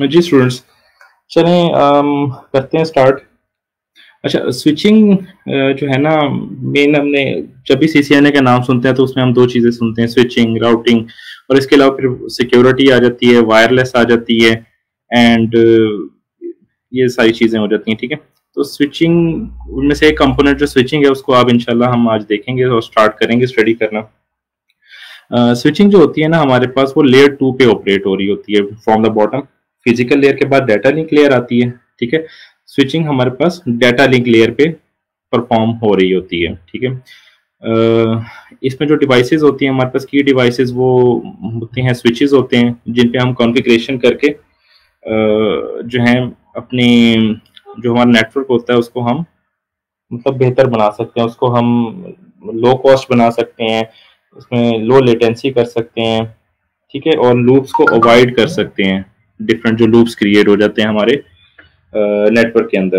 जी students चलें करते हैं स्टार्ट अच्छा स्विचिंग जो है ना मेन हमने जब भी सीसीएनए का नाम सुनते हैं तो उसमें हम दो चीज़ें सुनते हैं स्विचिंग राउटिंग और इसके अलावा फिर सिक्योरिटी आ जाती है वायरलेस आ जाती है एंड ये सारी चीज़ें हो जाती हैं ठीक है? तो स्विचिंग उनमें से एक कंपोनेंट जो स्विचिंग है उसको आप इंशाल्लाह हम आज देखेंगे और स्टार्ट करेंगे स्टडी करना। स्विचिंग uh, जो होती है ना हमारे पास वो लेयर टू पे ऑपरेट हो रही होती है from the bottom physical layer के बाद डाटा लिंक लेयर आती है, ठीक है? स्विचिंग हमारे पास डाटा लिंक लेयर पे परफॉर्म हो रही होती है, ठीक है? इसमें जो डिवाइसेस होती हैं, हमारे पास की डिवाइसेस वो होते हैं स्विचेस होते हैं, जिन पे हम कॉन्फ़िगरेशन करके जो है, अपने, जो हमारा नेटवर्क होता है, उसको हम मतलब बेहतर बना सकते हैं, उसको हम लो कॉस्ट बना सकते हैं, उसमें लो लेटेंसी कर सकते हैं, ठीक है? और लूप्स को अवॉइड कर सकते हैं। डिफरेंट जो लूप्स क्रिएट हो जाते हैं हमारे नेटवर्क के अंदर।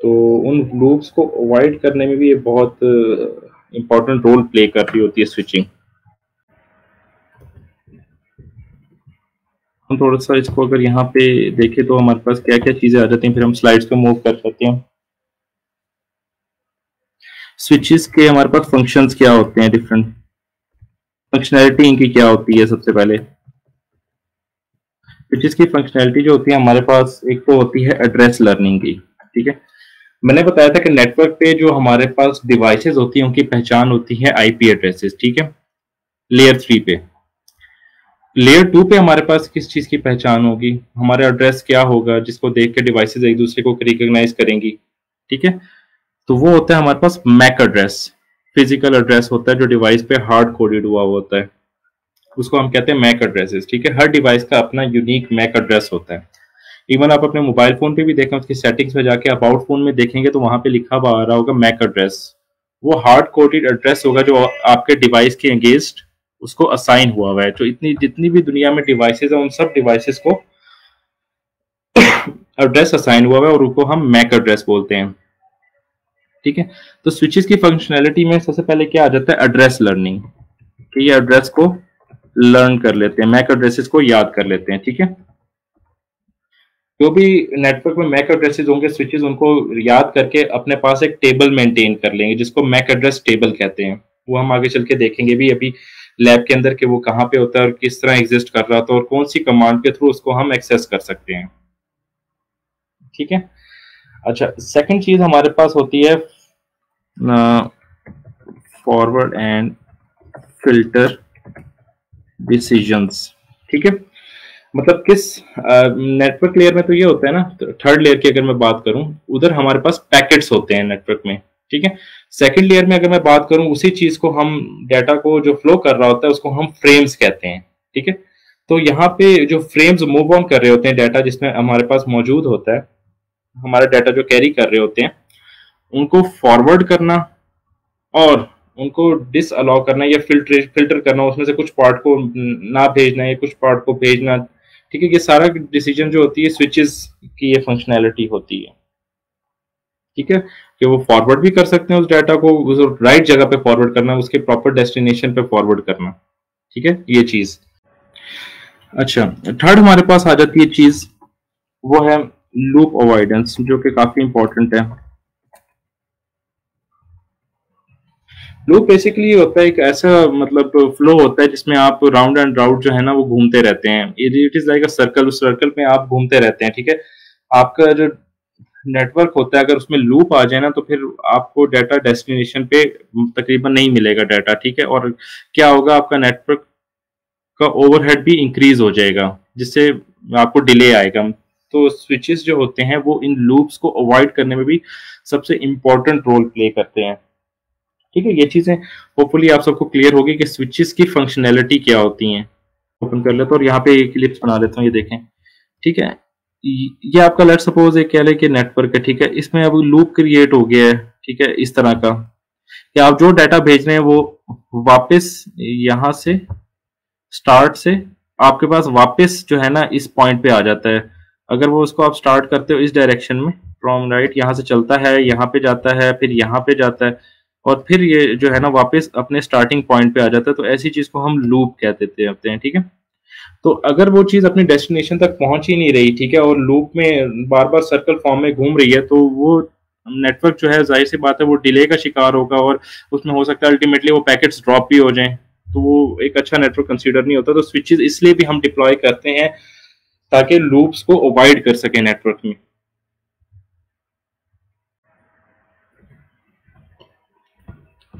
तो उन लूप्स को अवॉइड करने में भी ये बहुत इंपॉर्टेंट रोल प्ले कर रही होती है स्विचिंग हम थोड़ा सा इसको अगर यहाँ पे देखें तो हमारे पास क्या क्या चीज़ें आ जाती हैं, फिर हम स्लाइड्स पे मूव कर सकते हैं। स्विचेस के हमारे पास फ़ंक्शंस क्या होते हैं डिफरेंट फंक्शनैलिटी इनकी क्या होती है सबसे पहले? स्विचेस की फंक्शनैलिटी जो होती है हमारे पास, एक तो होती है एड्रेस लर्निंग की, ठीक है? मैंने बताया था कि नेटवर्क पे जो हमारे पास डिवाइसेस होती हैं, उनकी पहचान होती है आईपी एड्रेसेस ठीक है? लेयर थ्री पे। लेयर टू पे हमारे पास किस चीज़ की पहचान होगी? हमारा एड्रेस क्या होगा, जिसको देख के डिवाइसेस एक दूसरे को रिकोगनाइज करेंगी, ठीक है? तो वो होता है हमारे पास मैक एड्रेस फ़िज़िकल एड्रेस होता है, जो डिवाइस पे हार्ड कोडेड हुआ होता है। उसको हम कहते हैं मैक एड्रेसेस ठीक है? हर डिवाइस का अपना यूनिक मैक एड्रेस होता है। इवन आप अपने मोबाइल फ़ोन पे भी देखें, उसकी सेटिंग्स में जाके अबाउट फ़ोन में देखेंगे तो वहाँ पे लिखा हुआ आ रहा होगा मैक एड्रेस वो हार्ड कोडेड एड्रेस होगा जो आपके डिवाइस के अगेंस्ट उसको असाइन हुआ हुआ है। तो इतनी, जितनी भी दुनिया में डिवाइसेस है, उन सब डिवाइसेस को एड्रेस असाइन हुआ हुआ है और उनको हम मैक एड्रेस बोलते हैं। ठीक है? तो स्विचेस की फंक्शनैलिटी में सबसे पहले क्या आ जाता है? एड्रेस लर्निंग ये एड्रेस को लर्न कर लेते हैं मैक एड्रेसेस को याद कर लेते हैं, ठीक है? जो भी नेटवर्क में मैक एड्रेसेस होंगे स्विचेस उनको याद करके अपने पास एक टेबल मेंटेन कर लेंगे, जिसको मैक एड्रेस टेबल कहते हैं। वो हम आगे चल के देखेंगे भी अभी लैब के अंदर के वो कहाँ पे होता है और किस तरह एग्जिस्ट कर रहा था और कौन सी कमांड के थ्रू उसको हम एक्सेस कर सकते हैं। ठीक है? अच्छा सेकंड चीज़ हमारे पास होती है फॉरवर्ड एंड फ़िल्टर डिसीजंस ठीक है? मतलब किस नेटवर्क लेयर में तो ये होता है ना थर्ड लेयर की अगर मैं बात करूँ, उधर हमारे पास पैकेट्स होते हैं नेटवर्क में, ठीक है? सेकंड लेयर में अगर मैं बात करूँ, उसी चीज़ को हम डाटा को जो फ्लो कर रहा होता है, उसको हम फ्रेम्स कहते हैं, ठीक है? तो यहाँ पे जो फ्रेम्स मूव ऑन कर रहे होते हैं डाटा जिसमें हमारे पास मौजूद होता है, हमारा डाटा जो कैरी कर रहे होते हैं, उनको फॉरवर्ड करना और उनको डिस अलाउ करना या फ़िल्टर फ़िल्टर करना, उसमें से कुछ पार्ट को ना भेजना, या कुछ पार्ट को भेजना, ठीक है? ये सारा डिसीज़न जो होती है स्विचेस की ये फंक्शनैलिटी होती है। ठीक है? कि वो फॉरवर्ड भी कर सकते हैं उस डाटा को, उस राइट जगह पे फॉरवर्ड करना, उसके प्रॉपर डेस्टिनेशन पे फॉरवर्ड करना। ठीक है? ये चीज़। अच्छा थर्ड हमारे पास आ जाती है चीज़, वो है लूप अवॉइडेंस जो कि काफ़ी इंपॉर्टेंट है। लूप बेसिकली होता है एक ऐसा मतलब फ्लो होता है जिसमें आप राउंड एंड राउंड जो है ना वो घूमते रहते हैं। It is like a circle उस सर्कल में आप घूमते रहते हैं, ठीक है? आपका जो नेटवर्क होता है, अगर उसमें लूप आ जाए ना तो फिर आपको डाटा डेस्टिनेशन पे तकरीबन नहीं मिलेगा डाटा ठीक है? और क्या होगा, आपका नेटवर्क का ओवरहेड भी इंक्रीज हो जाएगा, जिससे आपको डिले आएगा। तो स्विचेस जो होते हैं, वो इन लूप्स को अवॉइड करने में भी सबसे इंपॉर्टेंट रोल प्ले करते हैं। ठीक है, ये चीज़ें होपफुली आप सबको क्लियर होगी कि स्विचेस की फंक्शनैलिटी क्या होती हैं। ओपन कर लेते और यहाँ पे एक क्लिप्स बना लेता हूँ, ये देखें। ठीक है, ये आपका लेट सपोज़ एक कह ले कि नेटवर्क है, ठीक है। इसमें अब लूप क्रिएट हो गया है, ठीक है, इस तरह का। कि आप जो डाटा भेज रहे हैं, वो वापस यहाँ से स्टार्ट से आपके पास वापस जो है ना, इस पॉइंट पे आ जाता है। अगर वो उसको आप स्टार्ट करते हो इस डायरेक्शन में फ्रॉम राइट यहाँ से चलता है, यहाँ पे जाता है, फिर यहाँ पे जाता है और फिर ये जो है ना वापस अपने स्टार्टिंग पॉइंट पे आ जाता है तो ऐसी चीज़ को हम लूप कह देते हैं ठीक है? तो अगर वो चीज़ अपनी डेस्टिनेशन तक पहुँच ही नहीं रही, ठीक है, और लूप में बार बार सर्कल फॉर्म में घूम रही है तो वो नेटवर्क जो है, ज़ाहिर सी बात है, वो डिले का शिकार होगा और उसमें हो सकता है अल्टीमेटली वो पैकेट्स ड्रॉप भी हो जाएँ। तो वो एक अच्छा नेटवर्क कंसीडर नहीं होता तो स्विचेस इसलिए भी हम डिप्लॉय करते हैं ताकि लूप्स को अवॉइड कर सके नेटवर्क में।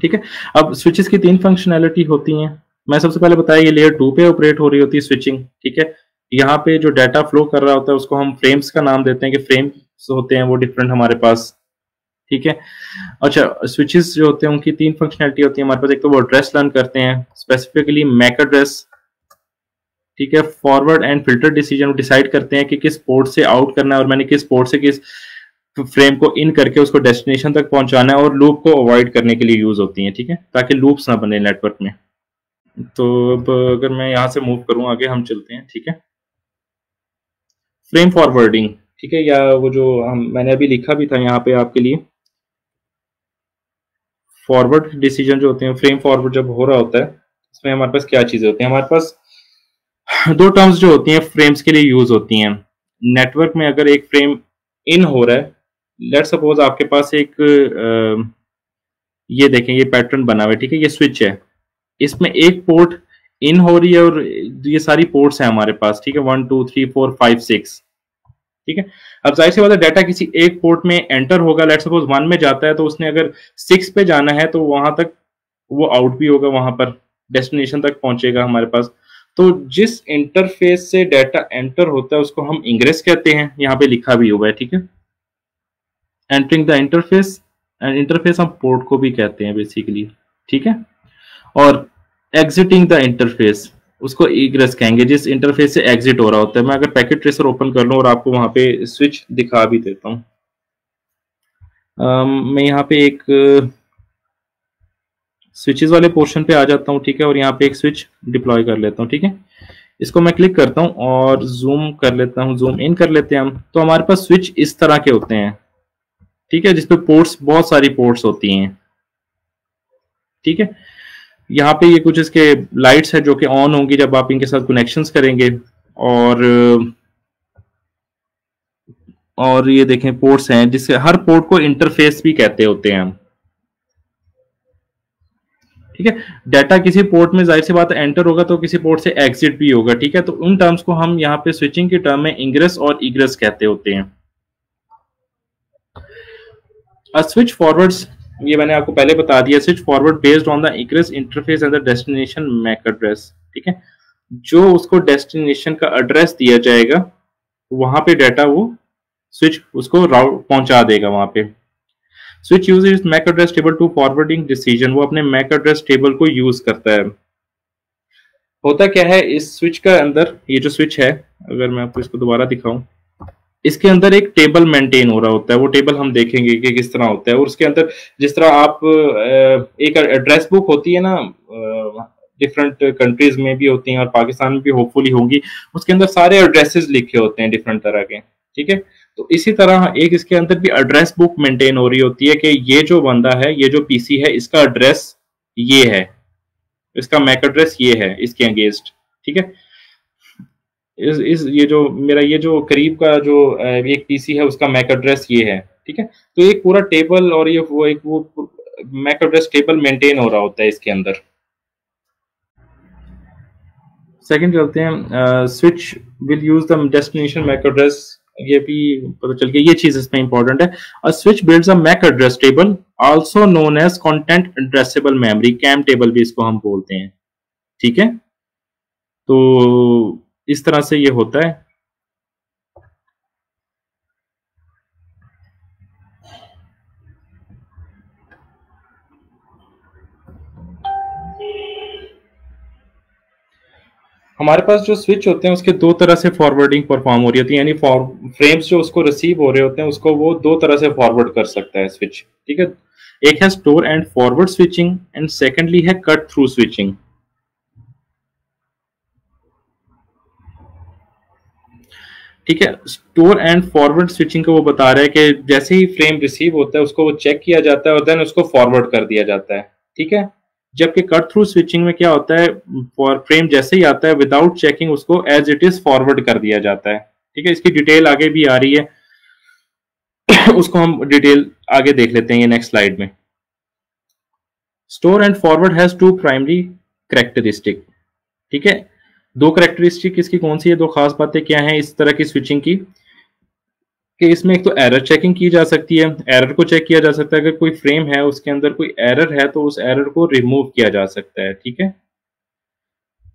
ठीक है? अब स्विचेस की तीन फंक्शनैलिटी होती हैं। मैं सबसे पहले बताया, ये लेयर टू पे ऑपरेट हो रही होती है स्विचिंग ठीक है? यहाँ पे जो डाटा फ्लो कर रहा होता है, उसको हम फ्रेम्स का नाम देते हैं कि फ्रेम्स होते हैं वो डिफरेंट हमारे पास, ठीक है? अच्छा स्विचेस जो होते हैं, उनकी तीन फंक्शनैलिटी होती है। हमारे पास एक तो वो एड्रेस लर्न करते हैं स्पेसिफिकली मैक एड्रेस ठीक है? Forward and filter decision decide करते हैं कि किस पोर्ट से आउट करना है और मैंने किस पोर्ट से किस फ्रेम को इन करके उसको डेस्टिनेशन तक पहुंचाना है और लूप को अवॉइड करने के लिए यूज़ होती है, ठीक है? ताकि लूप्स ना बने नेटवर्क में। तो अब अगर मैं यहाँ से मूव करूँ, आगे हम चलते हैं, ठीक है? फ्रेम फॉरवर्डिंग ठीक है? या वो जो हम, मैंने अभी लिखा भी था यहाँ पे आपके लिए। फॉरवर्ड डिसीज़न जो होते हैं फ्रेम फॉरवर्ड जब हो रहा होता है इसमें हमारे पास क्या चीज़ें होती हैं? हमारे पास दो टर्म्स जो होती हैं फ्रेम्स के लिए यूज़ होती हैं। नेटवर्क में अगर एक फ्रेम इन हो रहा है लेट सपोज़ आपके पास एक ये देखें, ये पैटर्न बना हुआ है, ठीक है? ये स्विच है। इसमें एक पोर्ट इन हो रही है और ये सारी पोर्ट्स हैं हमारे पास, ठीक है? One two three four five six ठीक है? अब ज़ाहिर सी बात है डाटा किसी एक पोर्ट में एंटर होगा। लेट सपोज़ वन में जाता है तो उसने अगर सिक्स पे जाना है तो वहाँ तक वो आउट भी होगा, वहाँ पर डेस्टिनेशन तक पहुंचेगा हमारे पास। तो जिस इंटरफेस से डाटा एंटर होता है, उसको हम इंग्रेस कहते हैं। यहाँ पे लिखा भी हुआ है, ठीक है? Entering the interface and interface हम पोर्ट को भी कहते हैं बेसिकली ठीक है? और एग्जिटिंग द इंटरफेस उसको ईग्रेस कहेंगे। जिस इंटरफेस से एग्जिट हो रहा होता है, मैं अगर पैकेट ट्रेसर ओपन कर लूँ और आपको वहाँ पे स्विच दिखा भी देता हूँ। मैं यहाँ पे एक स्विचेस वाले पोर्शन पे आ जाता हूँ, ठीक है? और यहाँ पे एक स्विच डिप्लॉय कर लेता हूँ, ठीक है? इसको मैं क्लिक करता हूँ और जूम कर लेता हूँ जूम इन कर लेते हैं हम। तो हमारे पास स्विच इस तरह के होते हैं। ठीक है जिसपे पोर्ट्स बहुत सारी पोर्ट्स होती हैं। ठीक है? यहाँ पे ये कुछ इसके लाइट्स है जो कि ऑन होंगी जब आप इनके साथ कनेक्शंस करेंगे। और और ये देखें पोर्ट्स हैं, जिससे हर पोर्ट को इंटरफेस भी कहते होते हैं हम। ठीक है? डाटा किसी पोर्ट में ज़ाहिर सी बात एंटर होगा तो किसी पोर्ट से एग्जिट भी होगा। ठीक है? तो उन टर्म्स को हम यहाँ पे स्विचिंग के टर्म में इंग्रेस और इग्रेस कहते होते हैं। स्विच फॉरवर्ड्स ये मैंने आपको पहले बता दिया switch forward based on the egress interface and the destination MAC address ठीक है? जो उसको डेस्टिनेशन का एड्रेस दिया जाएगा, वहाँ पे डाटा वो स्विच उसको राउट पहुँचा देगा वहाँ पे। Switch use is MAC address table to forwarding decision वो अपने मैक एड्रेस टेबल को यूज़ करता है। होता क्या है, इस स्विच का अंदर ये जो स्विच है, अगर मैं आपको इसको दोबारा दिखाऊँ इसके अंदर एक टेबल मेंटेन हो रहा होता है, वो टेबल हम देखेंगे कि किस तरह होता है, और उसके अंदर जिस तरह आप एक एड्रेस बुक होती है ना डिफरेंट कंट्रीज़ में भी होती हैं और पाकिस्तान में भी होपफुली होंगी, उसके अंदर सारे एड्रेसेस लिखे होते हैं डिफरेंट तरह के, ठीक है? तो इसी तरह एक इसके अंदर भी एड्रेस बुक मेंटेन हो रही होती है कि ये जो बंदा है, ये जो पीसी है, इसका एड्रेस ये है, इसका मैक एड्रेस ये है, इसके अगेंस्ट ठीक है? इस इस ये जो, मेरा ये जो करीब का जो एक पीसी है, उसका मैक एड्रेस ये है, ठीक है? तो एक पूरा टेबल और ये वो एक वो मैक एड्रेस टेबल मेंटेन हो रहा होता है इसके अंदर। सेकंड करते हैं switch will use the destination MAC address ये भी पता चल गया, ये चीज़ इसमें इंपॉर्टेंट है। A switch builds a MAC address table also known as content addressable memory CAM table भी इसको हम बोलते हैं, ठीक है? तो इस तरह से ये होता है। हमारे पास जो स्विच होते हैं, उसके दो तरह से फॉरवर्डिंग परफॉर्म हो रही होती है, यानी फ्रेम्स जो उसको रिसीव हो रहे होते हैं, उसको वो दो तरह से फॉरवर्ड कर सकता है स्विच ठीक है? एक है store and forward switching and secondly है कट थ्रू स्विचिंग ठीक है स्टोर एंड फॉरवर्ड स्विचिंग को वो बता रहा है कि जैसे ही फ्रेम रिसीव होता है, उसको वो चेक किया जाता है और देन उसको फॉरवर्ड कर दिया जाता है, ठीक है? जबकि कट थ्रू स्विचिंग में क्या होता है फॉर फ्रेम जैसे ही आता है विदाउट चेकिंग उसको एज इट इज़ फॉरवर्ड कर दिया जाता है, ठीक है? इसकी डिटेल आगे भी आ रही है। उसको हम डिटेल आगे देख लेते हैं ये नेक्स्ट स्लाइड में। Store and forward has two primary characteristic ठीक है? दो करेक्टरिस्टिक इसकी कौन सी है, दो खास बातें क्या हैं इस तरह की स्विचिंग की? कि इसमें एक तो एरर चेकिंग की जा सकती है। एरर को चेक किया जा सकता है। अगर कोई फ्रेम है, उसके अंदर कोई एरर है तो उस एरर को रिमूव किया जा सकता है, ठीक है?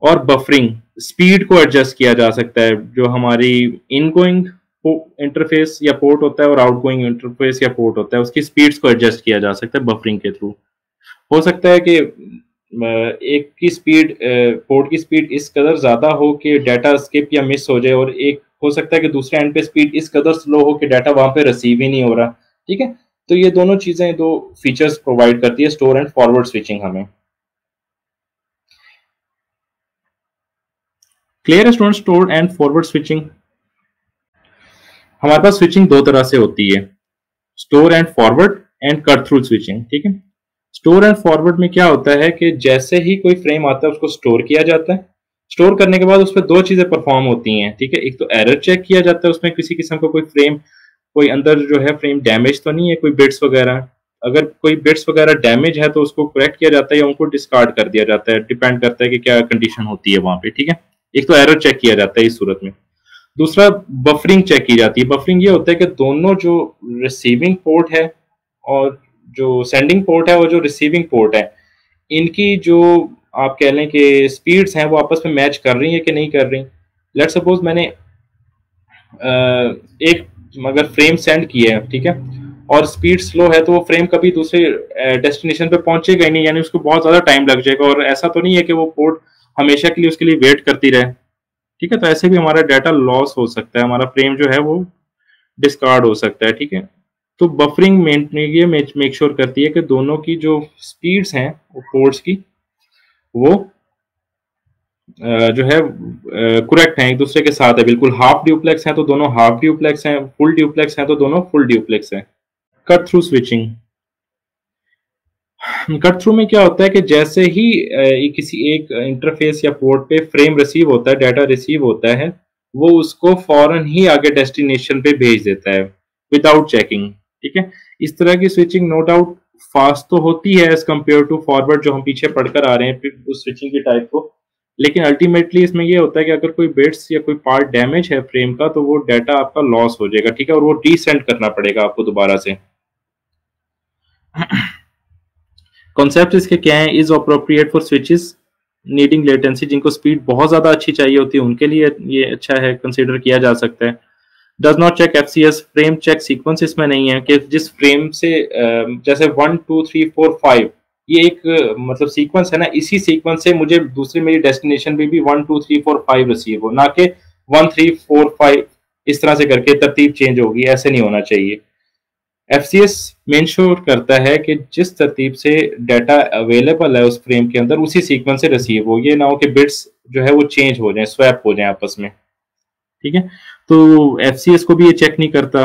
और बफरिंग स्पीड को एडजस्ट किया जा सकता है। जो हमारी इनगोइंग इंटरफेस या पोर्ट होता है और आउटगोइंग इंटरफेस या पोर्ट होता है, उसकी स्पीड्स को एडजस्ट किया जा सकता है बफरिंग के थ्रू हो सकता है कि एक की स्पीड पोर्ट की स्पीड इस कदर ज़्यादा हो कि डाटा स्किप या मिस हो जाए, और एक हो सकता है कि दूसरे एंड पे स्पीड इस कदर स्लो हो कि डाटा वहाँ पे रिसीव ही नहीं हो रहा, ठीक है? तो ये दोनों चीज़ें दो फीचर्स प्रोवाइड करती है स्टोर एंड फॉरवर्ड स्विचिंग हमें। Clear student store and forward switching हमारे पास स्विचिंग दो तरह से होती है store and forward and cut through switching ठीक है? स्टोर एंड फॉरवर्ड में क्या होता है कि जैसे ही कोई फ्रेम आता है, उसको स्टोर किया जाता है। स्टोर करने के बाद उस पर दो चीज़ें परफॉर्म होती हैं, ठीक है? एक तो एरर चेक किया जाता है उसमें किसी किस्म का कोई फ्रेम कोई अंदर जो है फ्रेम डैमेज तो नहीं है, कोई बिट्स वगैरह। अगर कोई बिट्स वगैरह डैमेज है तो उसको करेक्ट किया जाता है या उनको डिस्कार्ड कर दिया जाता है। डिपेंड करता है कि क्या कंडीशन होती है वहाँ पे, ठीक है? एक तो एरर चेक किया जाता है इस सूरत में। दूसरा बफरिंग चेक की जाती है। बफरिंग ये होता है कि दोनों जो रिसीविंग पोर्ट है और जो सेंडिंग पोर्ट है और जो रिसीविंग पोर्ट है, इनकी जो आप कह लें कि स्पीड्स हैं, वो आपस में मैच कर रही हैं कि नहीं कर रही? लेट सपोज़ मैंने एक अगर फ्रेम सेंड किया है, ठीक है? और स्पीड स्लो है तो वो फ्रेम कभी दूसरे डेस्टिनेशन पे पहुंचेगा ही नहीं, यानी उसको बहुत ज़्यादा टाइम लग जाएगा, और ऐसा तो नहीं है कि वो पोर्ट हमेशा के लिए उसके लिए वेट करती रहे। ठीक है? तो ऐसे भी हमारा डाटा लॉस हो सकता है, हमारा फ्रेम जो है वो डिस्कार्ड हो सकता है, ठीक है? तो बफरिंग मेक श्योर करती है कि दोनों की जो स्पीड्स हैं पोर्ट्स की, वो जो है करेक्ट है, एक दूसरे के साथ है। बिल्कुल हाफ़ ड्यूप्लेक्स है तो दोनों हाफ़ ड्यूप्लेक्स हैं फुल ड्यूप्लेक्स हैं तो दोनों फुल ड्यूप्लेक्स हैं। Cut through switching cut through में क्या होता है कि जैसे ही किसी एक इंटरफेस या पोर्ट पे फ्रेम रिसीव होता है डाटा रिसीव होता है, वो उसको फ़ौरन ही आगे डेस्टिनेशन पे भेज देता है विदाउट चेकिंग ठीक है? इस तरह की स्विचिंग नो डाउट फास्ट तो होती है एज कंपेयर टू फॉरवर्ड जो हम पीछे पढ़कर आ रहे हैं उस स्विचिंग की टाइप को। लेकिन अल्टीमेटली इसमें ये होता है कि अगर कोई बिट्स या कोई पार्ट डैमेज है फ्रेम का तो वो डाटा आपका लॉस हो जाएगा, ठीक है? और वो रीसेंड करना पड़ेगा आपको दोबारा से। कॉन्सेप्ट इसके क्या है? Is appropriate for switches needing latency जिनको स्पीड बहुत ज़्यादा अच्छी चाहिए होती है, उनके लिए ये अच्छा है कंसिडर किया जा सकता है। Does not check F C S frame check sequence इसमें नहीं है कि जिस फ्रेम से जैसे one two three four five ये एक मतलब सीक्वेंस है ना, इसी सीक्वेंस से मुझे दूसरी मेरी डेस्टिनेशन पे भी one two three four five receive हो ना कि वन थ्री फोर फाइव इस तरह से करके तरतीब चेंज होगी, ऐसे नहीं होना चाहिए। F C S make sure करता है कि जिस तरतीब से डाटा अवेलेबल है उस फ्रेम के अंदर, उसी सीक्वेंस से रिसीव हो ये ना हो कि बिट्स जो है वो चेंज हो जाए स्वैप हो जाए आपस में। ठीक है? तो एफसीएस को भी ये चेक नहीं करता।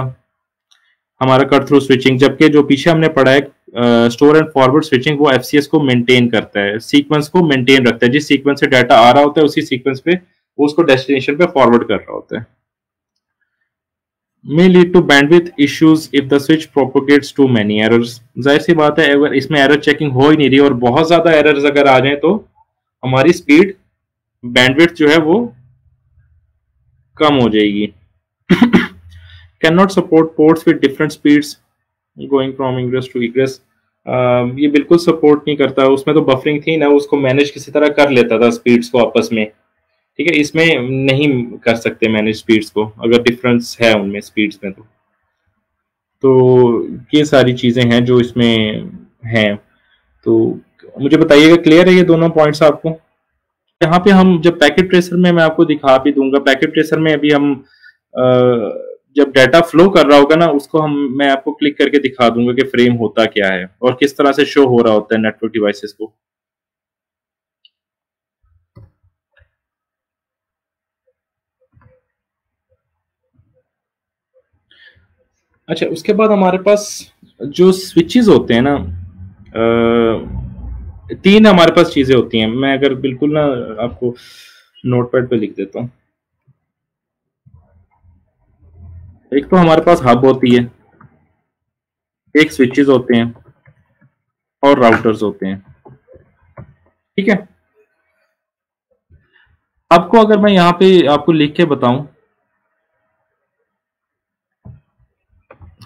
हमारा कट थ्रू स्विचिंग जबकि जो पीछे हमने पढ़ा है स्टोर एंड फॉरवर्ड स्विचिंग वो एफसीएस को मेंटेन करता है। सीक्वेंस को मेंटेन रखता है। जिस सीक्वेंस से डाटा आ रहा होता है, उसी सीक्वेंस पे वो उसको डेस्टिनेशन पे फॉरवर्ड कर रहा होता है। May lead to bandwidth issues if the switch propagates too many errors. ज़ाहिर सी बात है, अगर इसमें एरर चेकिंग हो ही नहीं रही, और बहुत ज़्यादा एरर्स अगर आ जाए तो हमारी स्पीड बैंडविथ जो है वो कम हो जाएगी। Can not support ports with different speeds going from ingress to egress ये बिल्कुल सपोर्ट नहीं करता। उसमें तो बफरिंग थी ना, उसको मैनेज किसी तरह कर लेता था स्पीड्स को आपस में। ठीक है? इसमें नहीं कर सकते मैनेज स्पीड्स को, अगर डिफरेंस है उनमें स्पीड्स में तो। तो ये सारी चीज़ें हैं जो इसमें हैं। तो मुझे बताइएगा क्लियर है ये दोनों पॉइंट्स आपको? यहाँ पे हम, जब पैकेट ट्रेसर में मैं आपको दिखा भी दूँगा पैकेट ट्रेसर में अभी हम जब डाटा फ्लो कर रहा होगा ना, उसको हम, मैं आपको क्लिक करके दिखा दूँगा कि फ्रेम होता क्या है और किस तरह से शो हो रहा होता है नेटवर्क डिवाइसेस को। अच्छा उसके बाद हमारे पास जो स्विचेस होते हैं ना तीन हमारे पास चीज़ें होती हैं। मैं अगर बिल्कुल ना आपको नोटपैड पे लिख देता हूँ। एक तो हमारे पास हब होती है, एक स्विचेस होते हैं और राउटर्स होते हैं। ठीक है? आपको अगर मैं यहाँ पे आपको लिख के बताऊँ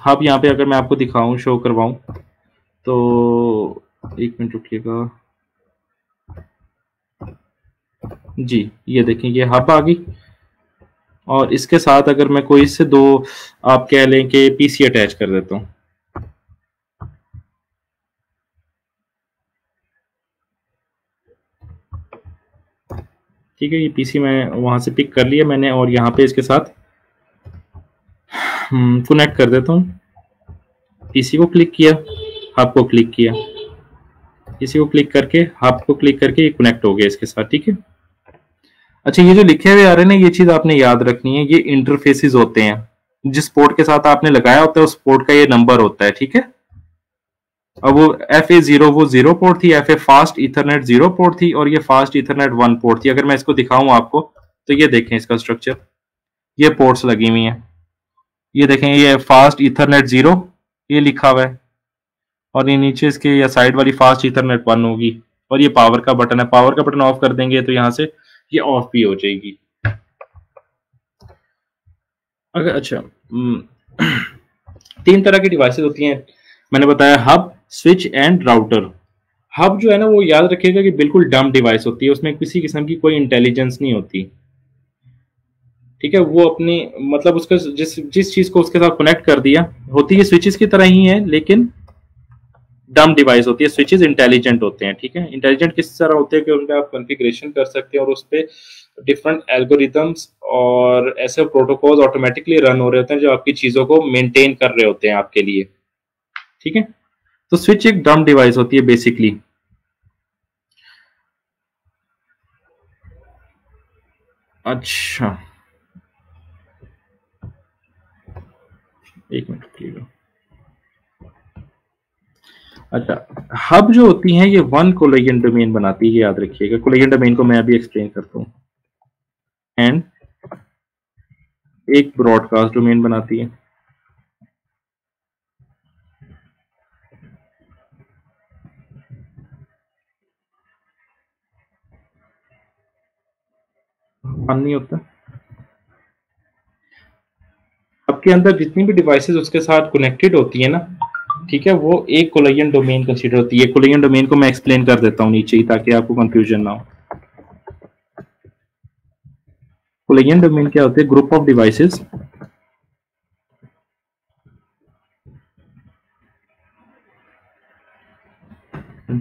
हब यहाँ पे अगर मैं आपको दिखाऊँ शो करवाऊं तो एक मिनट रुकिएगा। जी, ये देखें, ये हब आ गई। और इसके साथ अगर मैं कोई से दो आप कह लें कि पीसी अटैच कर देता हूँ। ठीक है ये पीसी मैं वहाँ से पिक कर लिया मैंने और यहाँ पे इसके साथ कनेक्ट हम्म, कर देता हूँ। पीसी को क्लिक किया हब को क्लिक किया इसी को क्लिक करके हब को क्लिक करके ये कनेक्ट हो गया इसके साथ ठीक है? अच्छा ये जो लिखे हुए आ रहे हैं ना, ये चीज़ आपने याद रखनी है, ये इंटरफेसिस होते हैं। जिस पोर्ट के साथ आपने लगाया होता है, उस पोर्ट का ये नंबर होता है, ठीक है? अब वो एफ़ ए ज़ीरो वो ज़ीरो पोर्ट थी F A fast ethernet zero port थी, और ये फास्ट इथरनेट वन पोर्ट थी। अगर मैं इसको दिखाऊँ आपको तो ये देखें इसका स्ट्रक्चर ये पोर्ट्स लगी हुई हैं। ये देखें, ये फास्ट इथरनेट ज़ीरो ये लिखा हुआ है। और ये नीचे इसके, या साइड वाली फास्ट इथरनेट वन होगी। और ये पावर का बटन है। पावर का बटन ऑफ़ कर देंगे तो यहाँ से ये ऑफ़ भी हो जाएगी। अगर अच्छा हम्म, तीन तरह की डिवाइसेस होती हैं। मैंने बताया hub switch and router hub जो है ना वो याद रखिएगा कि बिल्कुल डम डिवाइस होती है। उसमें किसी किस्म की कोई इंटेलिजेंस नहीं होती। ठीक है वो अपनी मतलब उसका जिस जिस चीज़ को उसके साथ कनेक्ट कर दिया होती है स्विचेस की तरह ही है लेकिन डम डिवाइस होती है स्विचेस इंटेलिजेंट होते हैं, ठीक है? इंटेलिजेंट किस तरह होते हैं कि उनका आप कॉन्फ़िगरेशन कर सकते हैं और उस पर डिफरेंट एल्गोरिदम्स और ऐसे प्रोटोकॉल्स ऑटोमेटिकली रन हो रहे होते हैं जो आपकी चीज़ों को मेंटेन कर रहे होते हैं आपके लिए, ठीक है? तो स्विच एक डम डिवाइस होती है बेसिकली अच्छा। एक मिनट अच्छा हब जो होती हैं, ये वन कोलेजन डोमेन बनाती है, याद रखिएगा। कोलेजन डोमेन को मैं अभी एक्सप्लेन करता हूँ। एंड एक ब्रॉडकास्ट डोमेन बनाती है। नहीं होता। आपके अंदर जितनी भी डिवाइसेस उसके साथ कनेक्टेड होती है ना ठीक है, वो एक कोलियन डोमेन कंसीडर होती है। कोलियन डोमेन को मैं एक्सप्लेन कर देता हूँ नीचे ही, ताकि आपको कंफ्यूजन ना हो। कोलियन डोमेन क्या होते हैं? Group of devices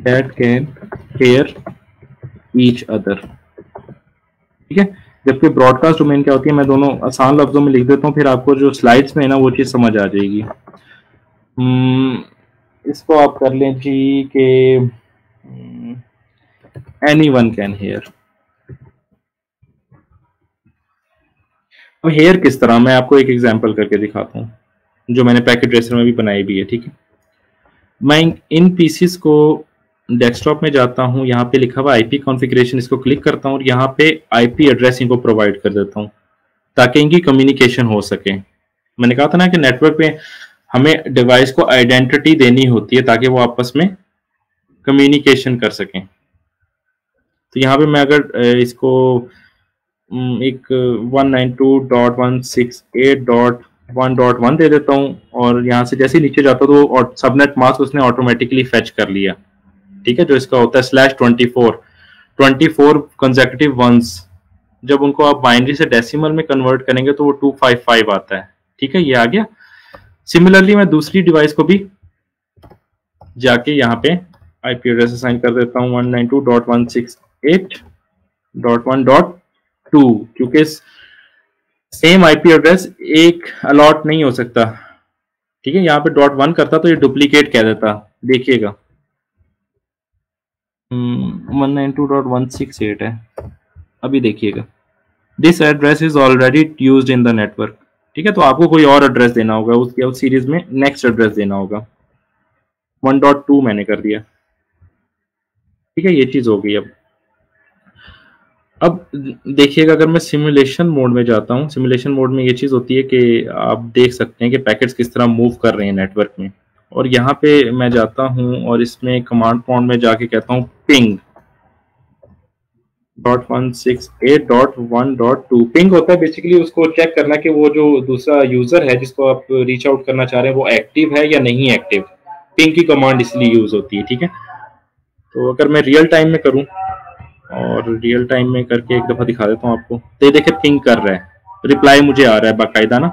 that can hear each other ठीक है? जबकि ब्रॉडकास्ट डोमेन क्या होती है? मैं दोनों आसान लफ्जों में लिख देता हूँ, फिर आपको जो स्लाइड्स में है ना, वो चीज़ समझ आ जाएगी। इसको आप कर लें जी के एनी वन कैन हेयर अब हेयर किस तरह? मैं आपको एक एग्जांपल करके दिखाता हूँ, जो मैंने पैकेट रेसर में भी बनाई भी है, ठीक है? मैं इन पीसीस को डेस्कटॉप में जाता हूँ, यहाँ पे लिखा हुआ आईपी कॉन्फ़िगरेशन इसको क्लिक करता हूँ और यहाँ पे आईपी एड्रेस इनको प्रोवाइड कर देता हूँ, ताकि इनकी कम्युनिकेशन हो सके। मैंने कहा था ना कि नेटवर्क पे हमें डिवाइस को आइडेंटिटी देनी होती है ताकि वो आपस में कम्युनिकेशन कर सकें। तो यहाँ पे मैं अगर इसको एक one nine two dot one six eight dot one dot one दे देता हूँ और यहाँ से जैसे नीचे जाता हूँ तो सबनेट मास्क उसने ऑटोमेटिकली फेच कर लिया। ठीक है? जो इसका होता है slash twenty four twenty four consecutive ones जब उनको आप बाइनरी से डेसिमल में कन्वर्ट करेंगे तो वो टू फाइव फाइव आता है। ठीक है? ये आ गया। सिमिलरली मैं दूसरी डिवाइस को भी जाके यहाँ पे आईपी एड्रेस असाइन कर देता हूँ one nine two dot one six eight dot one dot two क्योंकि सेम आईपी एड्रेस एक अलॉट नहीं हो सकता। ठीक है, यहाँ पे डॉट वन करता तो ये डुप्लीकेट कह देता। देखिएगा। One nine two dot one six eight है। अभी देखिएगा। This address is already use in the network ठीक है? तो आपको कोई और एड्रेस देना होगा उसके उस सीरीज़ में नेक्स्ट एड्रेस देना होगा। वन डॉट टू मैंने कर दिया। ठीक है? ये चीज़ हो गई अब। अब देखिएगा, अगर मैं सिमुलेशन मोड में जाता हूँ सिमुलेशन मोड में ये चीज़ होती है कि आप देख सकते हैं कि पैकेट्स किस तरह मूव कर रहे हैं नेटवर्क में। और यहाँ पे मैं जाता हूँ और इसमें कमांड पॉइंट में जाके कहता हूँ ping dot one six eight dot one dot two ping होता है बेसिकली उसको चेक करना कि वो जो दूसरा यूज़र है जिसको आप रीच आउट करना चाह रहे हैं, वो एक्टिव है या नहीं एक्टिव पिंग की कमांड इसलिए यूज़ होती है, ठीक है? तो अगर मैं रियल टाइम में करूँ, और रियल टाइम में करके एक दफ़ा दिखा देता हूँ आपको। तो ये देखे पिंग कर रहा है। रिप्लाई मुझे आ रहा है, बाकायदा ना?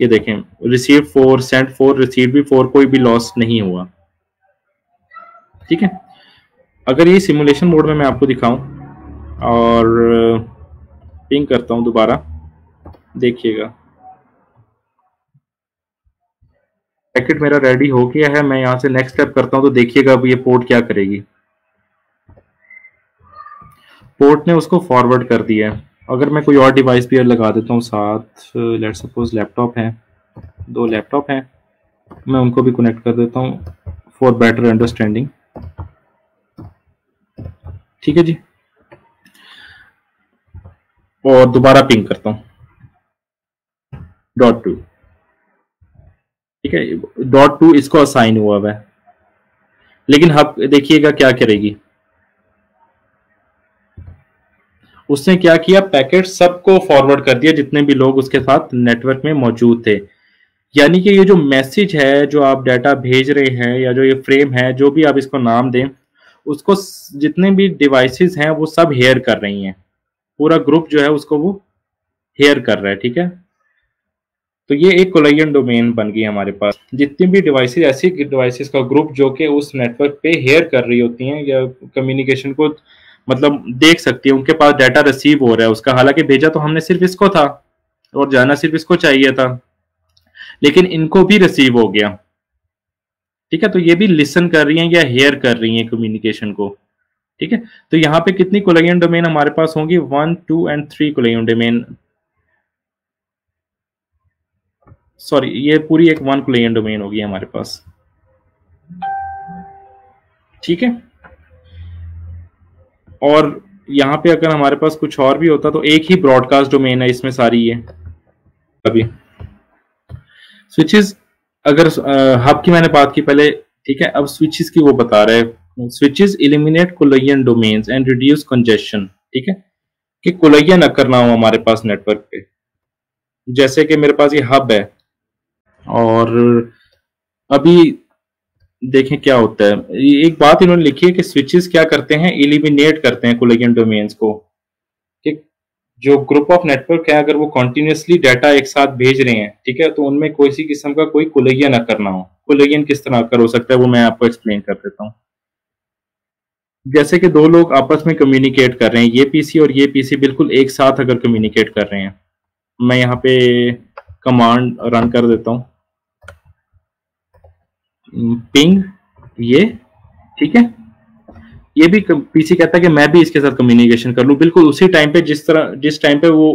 ये देखें receive four send four receive भी फोर कोई भी लॉस नहीं हुआ। ठीक है? अगर ये सिमुलेशन मोड में मैं आपको दिखाऊँ, और पिंग करता हूँ दोबारा, देखिएगा। पैकेट मेरा रेडी हो गया है, मैं यहाँ से नेक्स्ट स्टेप करता हूँ तो देखिएगा अब ये पोर्ट क्या करेगी। पोर्ट ने उसको फॉरवर्ड कर दिया है। अगर मैं कोई और डिवाइस भी लगा देता हूँ, साथ लेट सपोज़ लैपटॉप है, दो लैपटॉप हैं, मैं उनको भी कनेक्ट कर देता हूँ फॉर बेटर अंडरस्टैंडिंग ठीक है जी। और दोबारा पिंग करता हूँ। डॉट टू ठीक है डॉट टू इसको असाइन हुआ है। लेकिन हब देखिएगा क्या करेगी। उसने क्या किया? पैकेट सबको फॉरवर्ड कर दिया, जितने भी लोग उसके साथ नेटवर्क में मौजूद थे। यानी कि ये जो मैसेज है, जो आप डाटा भेज रहे हैं, या जो ये फ्रेम है, जो भी आप इसको नाम दें उसको जितने भी डिवाइसेस हैं, वो सब हेयर कर रही हैं। पूरा ग्रुप जो है, उसको वो हेयर कर रहा है, ठीक है? तो ये एक कोलाइन डोमेन बन गई हमारे पास। जितनी भी डिवाइसेस ऐसी डिवाइसेस का ग्रुप जो कि उस नेटवर्क पे हेयर कर रही होती हैं, या कम्युनिकेशन को मतलब देख सकती है, उनके पास डाटा रिसीव हो रहा है उसका। हालाँकि भेजा तो हमने सिर्फ़ इसको था, और जाना सिर्फ़ इसको चाहिए था, लेकिन इनको भी रिसीव हो गया। ठीक है तो ये भी लिसन कर रही हैं या हेयर कर रही हैं कम्युनिकेशन को। ठीक है तो यहाँ पे कितनी कोलेगन डोमेन हमारे पास होंगी? One two and three collision domain sorry ये पूरी एक वन कोलेगन डोमेन होगी हमारे पास। ठीक है, और यहाँ पे अगर हमारे पास कुछ और भी होता तो एक ही ब्रॉडकास्ट डोमेन है, इसमें सारी ये। अभी। स्विचेस अगर हब की मैंने बात की पहले, ठीक है, अब स्विचेस की वो बता रहे switches eliminate collision domains and reduce congestion ठीक है? कि कोलोयन अकर ना हो हमारे पास नेटवर्क पे। जैसे कि मेरे पास ये हब है, और अभी देखें क्या होता है। एक बात इन्होंने लिखी है कि स्विचेस क्या करते हैं? इलिमिनेट करते हैं कोलेगन डोमेन्स कि। जो ग्रुप ऑफ़ नेटवर्क है, अगर वो कॉन्टिन्यूसली डाटा एक साथ भेज रहे हैं, ठीक है तो उनमें कोई सी किस्म का कोई कोलेगियन अकर ना हो। कोलेगियन किस तरह कर हो सकता है, वो मैं आपको एक्सप्लेन कर देता हूँ। जैसे कि दो लोग आपस में कम्युनिकेट कर रहे हैं, ये पीसी और ये पीसी बिल्कुल एक साथ अगर कम्युनिकेट कर रहे हैं, मैं यहाँ पे कमांड रन कर देता हूँ। पिंग ये, ठीक है? ये भी पीसी कहता है कि मैं भी इसके साथ कम्युनिकेशन कर लूँ। बिल्कुल उसी टाइम पे जिस तरह जिस टाइम पे वो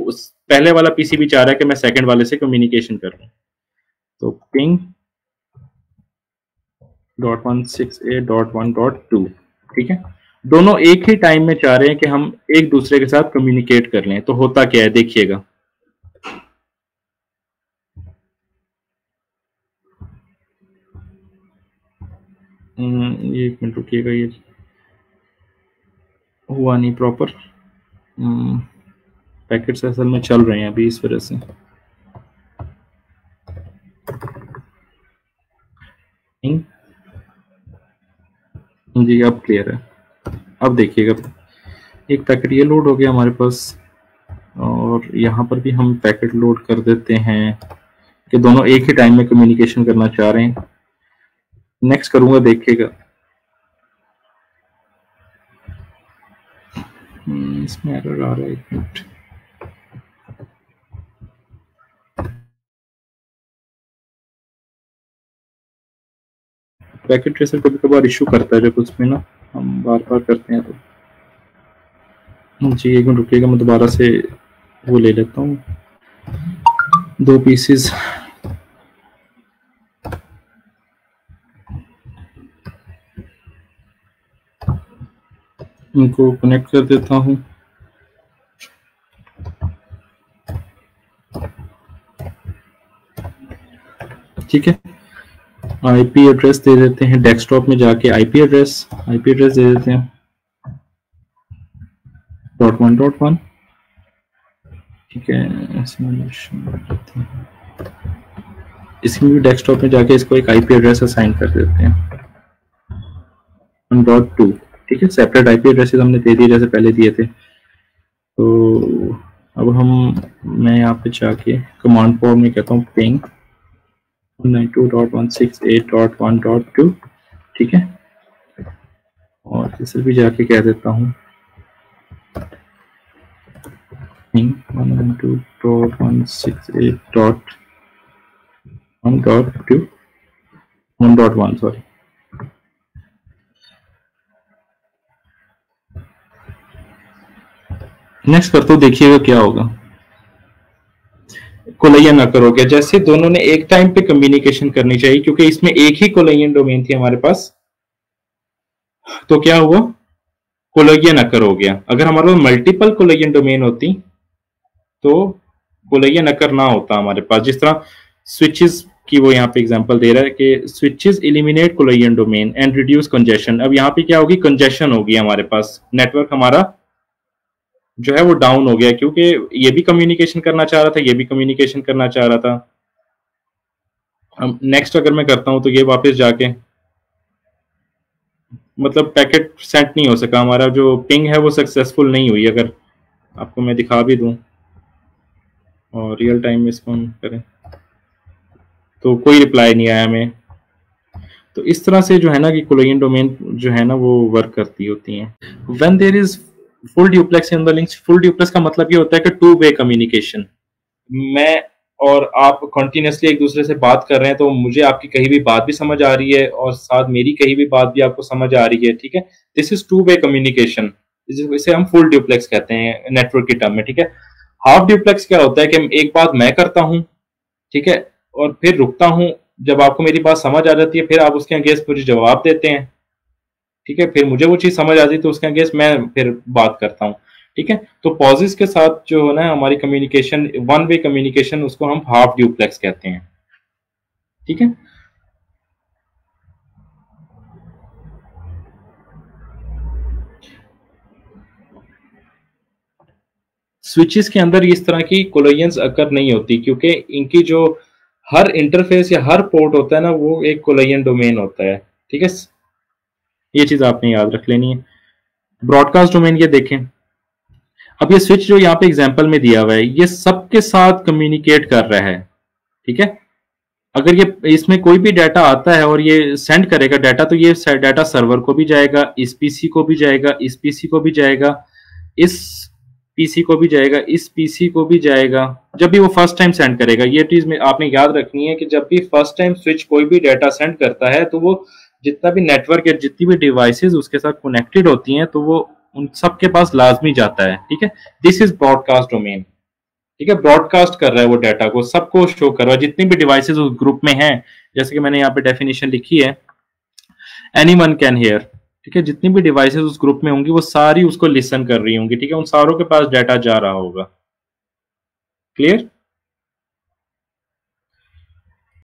पहले वाला पीसी भी चाह रहा है कि मैं सेकंड वाले से कम्युनिकेशन कर लूँ। तो ping dot one six eight dot one dot two ठीक है? दोनों एक ही टाइम में चाह रहे हैं कि हम एक दूसरे के साथ कम्युनिकेट कर लें। तो होता क्या है? देखिएगा। हम्म, एक मिनट रुकिएगा ये। हुआ नहीं प्रॉपर पैकेट्स असल में चल रहे हैं अभी इस वजह से। जी, अब क्लियर है। अब देखिएगा। एक पैकेट ये लोड हो गया हमारे पास, और यहाँ पर भी हम पैकेट लोड कर देते हैं कि दोनों एक ही टाइम में कम्युनिकेशन करना चाह रहे हैं। नेक्स्ट करूँगा, देखिएगा। इसमें एरर आ रहा है एक मिनट पैकेट ट्रेसर कभी कभार इशू करता है जब उसमें ना हम बार बार करते हैं तो। जी एक मिनट रुकिएगा, मैं दोबारा से वो ले लेता हूँ। दो पीसेस इनको कनेक्ट कर देता हूँ। ठीक है? आईपी एड्रेस दे देते हैं। डेस्कटॉप में जाके आईपी एड्रेस आईपी एड्रेस दे देते हैं। डॉट वन डॉट वन ठीक है, इसमें भी डेस्कटॉप में जाके इसको एक आईपी एड्रेस असाइन कर देते हैं। डॉट टू ठीक है सेपरेट आईपी एड्रेसेस हमने दे दिए जैसे पहले दिए थे। तो अब हम, मैं यहाँ पे जाके कमांड फॉर्म में कहता हूँ ping nine two dot one six eight dot one dot two ठीक है? और इसे भी जाके कह देता हूँ। One one two dot one six eight dot one dot two one dot one sorry next करते हो देखिएगा क्या होगा। कोलैयन ना करोगे जैसे दोनों ने एक टाइम पे कम्युनिकेशन करनी चाहिए, क्योंकि इसमें एक ही कोलैयन डोमेन थी हमारे पास तो क्या हुआ? कोलैयन अकर हो गया अगर हमारे पास मल्टीपल कोलैयन डोमेन होती तो कोलैयन अकर ना होता हमारे पास। जिस तरह स्विचेस की वो यहाँ पे एग्जांपल दे रहा है कि switches eliminate collision domain and reduce congestion अब यहाँ पे क्या होगी? कंजेशन होगी हमारे पास। नेटवर्क हमारा जो है वो डाउन हो गया, क्योंकि ये भी कम्युनिकेशन करना चाह रहा था, ये भी कम्युनिकेशन करना चाह रहा था। नेक्स्ट अगर मैं करता हूँ तो ये वापस जाके मतलब पैकेट सेंट नहीं हो सका। हमारा जो पिंग है, वो सक्सेसफुल नहीं हुई। अगर आपको मैं दिखा भी दूँ, और रियल टाइम में इसको करें तो कोई रिप्लाई नहीं आया हमें। तो इस तरह से जो है ना कि कोलोइन डोमेन जो है ना, वो वर्क करती होती हैं। When there is full duplex in the links full duplex का मतलब ये होता है कि टू वे कम्युनिकेशन मैं और आप कंटिन्यूसली एक दूसरे से बात कर रहे हैं तो मुझे आपकी कहीं भी बात भी समझ आ रही है और साथ मेरी कहीं भी बात भी आपको समझ आ रही है, ठीक है? This is two way communication इसे हम फुल ड्यूप्लेक्स कहते हैं नेटवर्क की टर्म में, ठीक है? हाफ़ ड्यूप्लेक्स क्या होता है कि एक बात मैं करता हूँ, ठीक है? और फिर रुकता हूँ, जब आपको मेरी बात समझ आ जाती है, फिर आप उसके अगेंस्ट मुझे जवाब देते हैं। ठीक है, फिर मुझे वो चीज़ समझ आती तो उसके अगेंस्ट मैं फिर बात करता हूँ। ठीक है तो पॉजिस के साथ जो है ना, हमारी कम्युनिकेशन वन वे कम्युनिकेशन उसको हम हाफ़ ड्यूप्लेक्स कहते हैं। ठीक है? स्विचेस के अंदर इस तरह की कोलोयंस अकर नहीं होती, क्योंकि इनकी जो हर इंटरफेस या हर पोर्ट होता है ना, वो एक कोलोयन डोमेन होता है। ठीक है? ये चीज़ आपने याद रख लेनी है। ब्रॉडकास्ट डोमेन ये देखें। अब ये स्विच जो यहाँ पे एग्ज़ाम्पल में दिया हुआ है, ये सबके साथ कम्युनिकेट कर रहा है, ठीक है? अगर ये, इसमें कोई भी डाटा आता है और ये सेंड करेगा डाटा तो ये डाटा सर्वर को भी जाएगा, इस पीसी को भी जाएगा, इस पीसी को भी जाएगा, इस पीसी को भी जाएगा, इस पीसी को भी जाएगा, जब भी वो फ़र्स्ट टाइम सेंड करेगा। ये चीज़ में आपने याद रखनी है कि जब भी फ़र्स्ट टाइम स्विच कोई भी डाटा सेंड करता है तो वो जितना भी नेटवर्क या जितनी भी डिवाइसेस उसके साथ कनेक्टेड होती हैं तो वो उन सबके पास लाजमी जाता है, ठीक है? दिस इज़ ब्रॉडकास्ट डोमेन ठीक है? ब्रॉडकास्ट कर रहा है वो डाटा को, सबको शो कर रहा है। जितनी भी डिवाइसेस उस ग्रुप में हैं, जैसे कि मैंने यहाँ पे डेफिनेशन लिखी है एनी वन कैन हेयर ठीक है? जितनी भी डिवाइसेस उस ग्रुप में होंगी, वो सारी उसको लिसन कर रही होंगी, ठीक है? उन सारों के पास डाटा जा रहा होगा। क्लियर